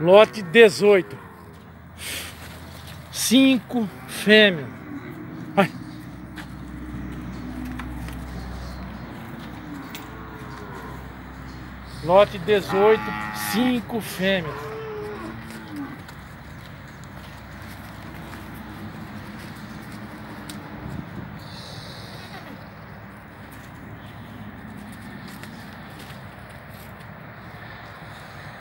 Lote 18. Cinco fêmeas. Ai. Lote 18, cinco fêmeas.